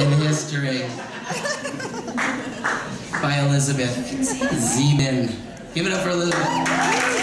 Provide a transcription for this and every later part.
in history by Elizabeth Ziman. Give it up for Elizabeth.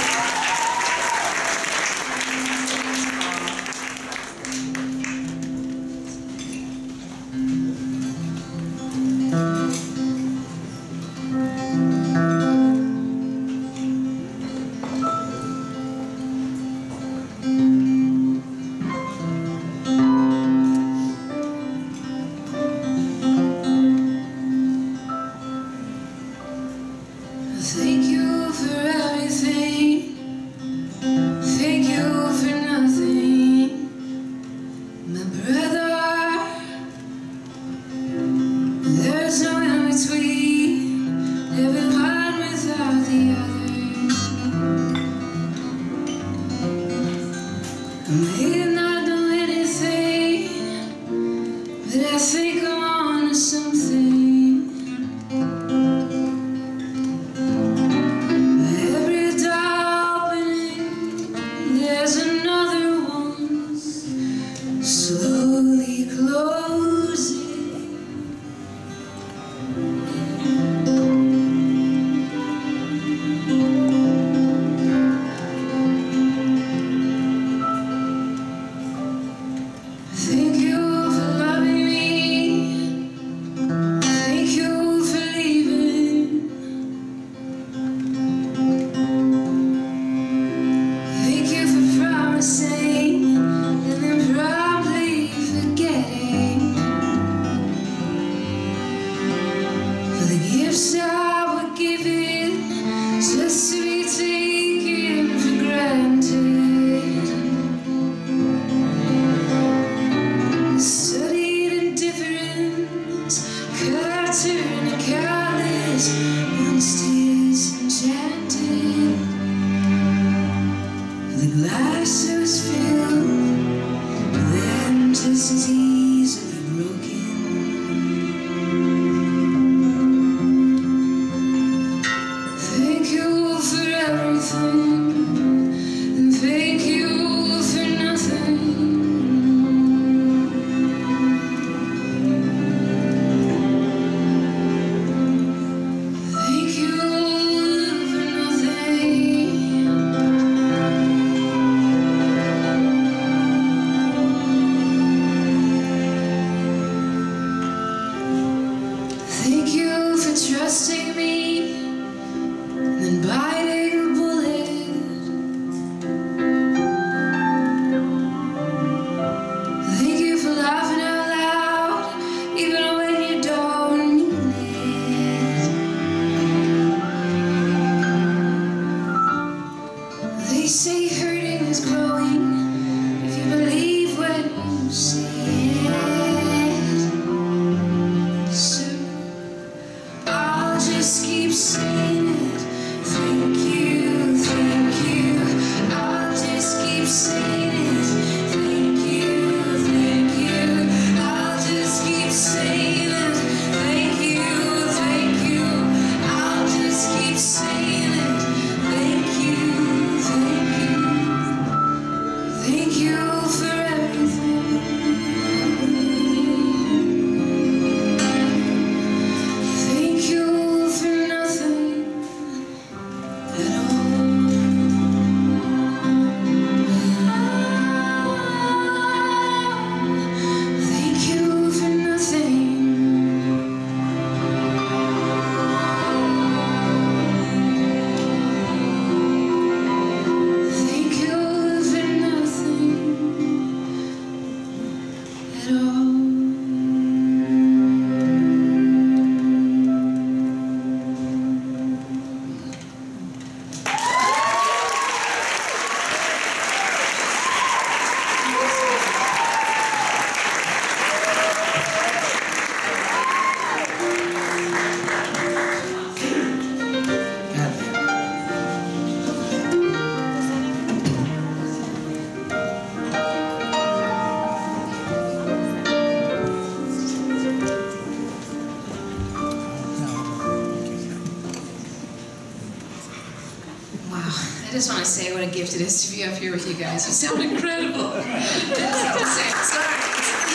just want to say what a gift it is to be up here with you guys. You sound incredible. That's Sorry.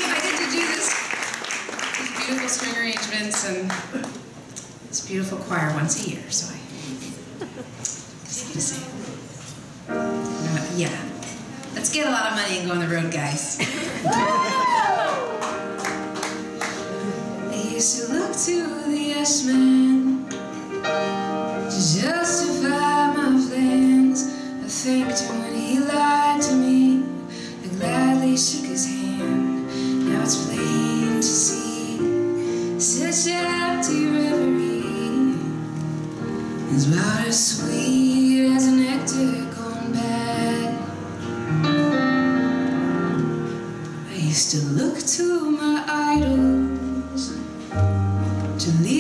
I get to do this, these beautiful string arrangements and this beautiful choir once a year, so I just get to say. Uh, yeah. Let's get a lot of money and go on the road, guys. I used to look to the yes man. Thanked him when he lied to me. I gladly shook his hand. Now it's plain to see such empty reverie is about as sweet as nectar gone bad. I used to look to my idols to lead